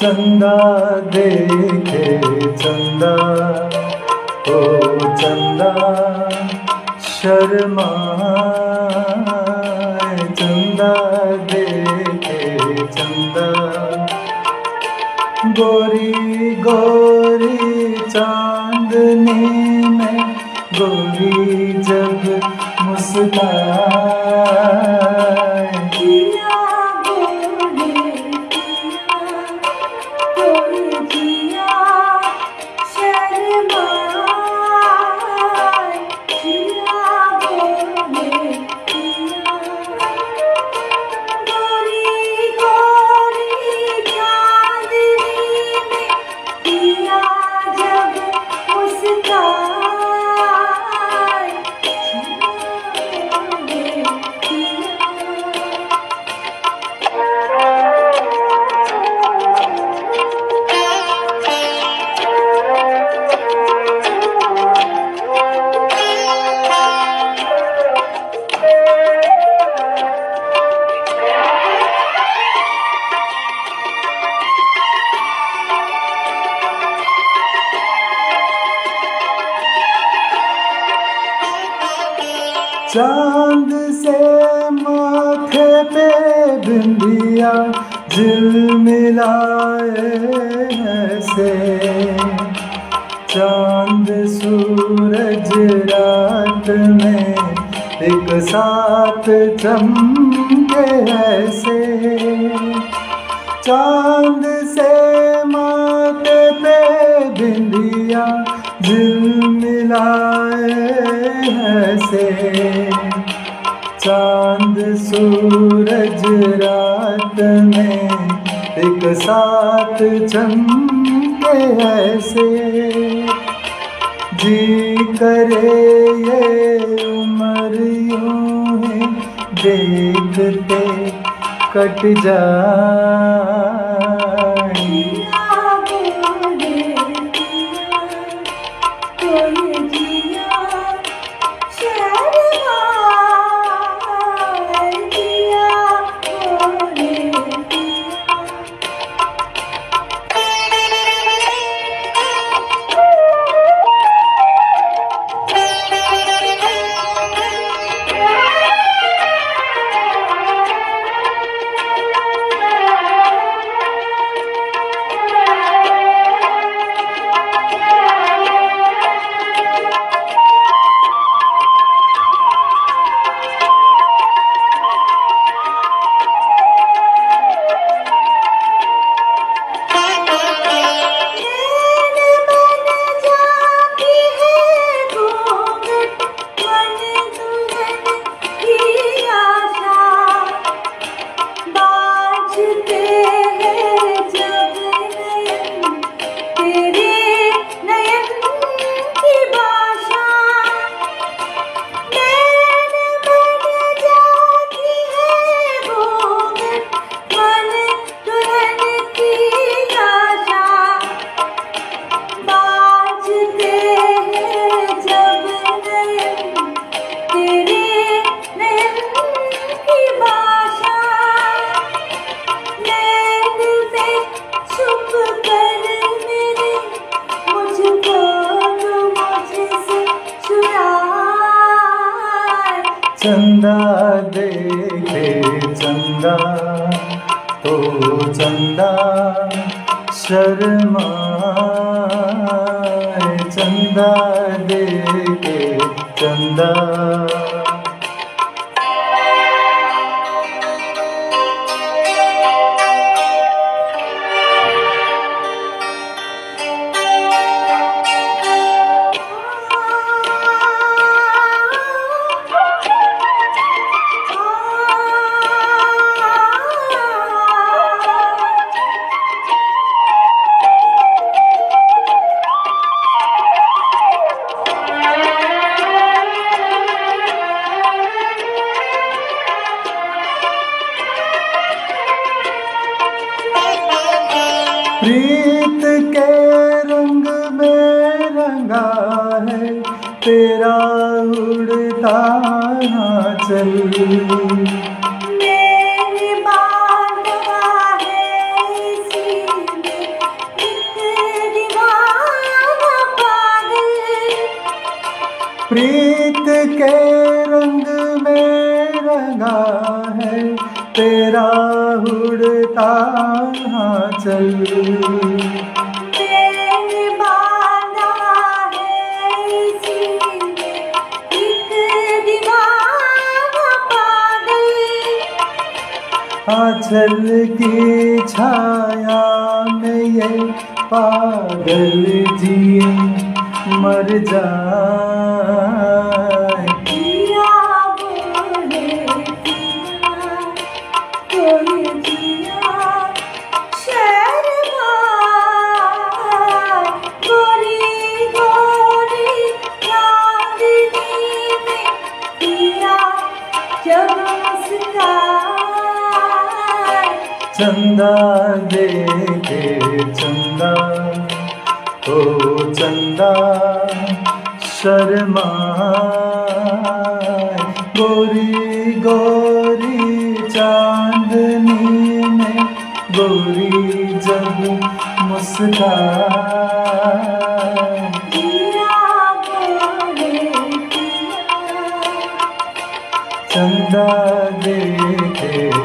चंदा देखे चंदा, ओ चंदा शर्मा चंदा देखे चंदा। गोरी गोरी चांदनी में गोरी जब मुस्काए चाँद से माथे पे बिंदिया झिलमिलाए से चाँद सूरज रात में एक साथ चमके ऐसे। चाँद से माथे पे बिंदिया झिलमिलाए ऐसे चाँद, सूरज, रात में एक साथ चमके ऐसे। जी करे ये उम्र यूँ देखते कट जाए। 我愿意。today चंदा दे चंदा तो चंदा शर्मा। चंदा दे दे चंदा। प्रीत के रंग में रंगा है तेरा उड़ता चल प्रीत के रंग तेरा उड़ता चल। है पागल आंचल की छाया में ये पागल जिए मर जाए चंदा देखे चंदा, ओ चंदा शर्मा। गोरी गोरी चांदनी में गोरी जब जिया चंदा देखे